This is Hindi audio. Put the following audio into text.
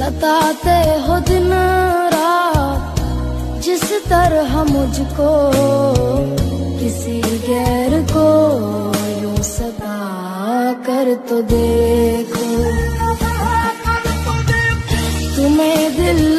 सताते हो दिन रात, जिस तरह मुझको, किसी गैर को यूँ सता कर तो देखो। तुम्हें दिल